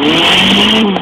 Mm-hmm.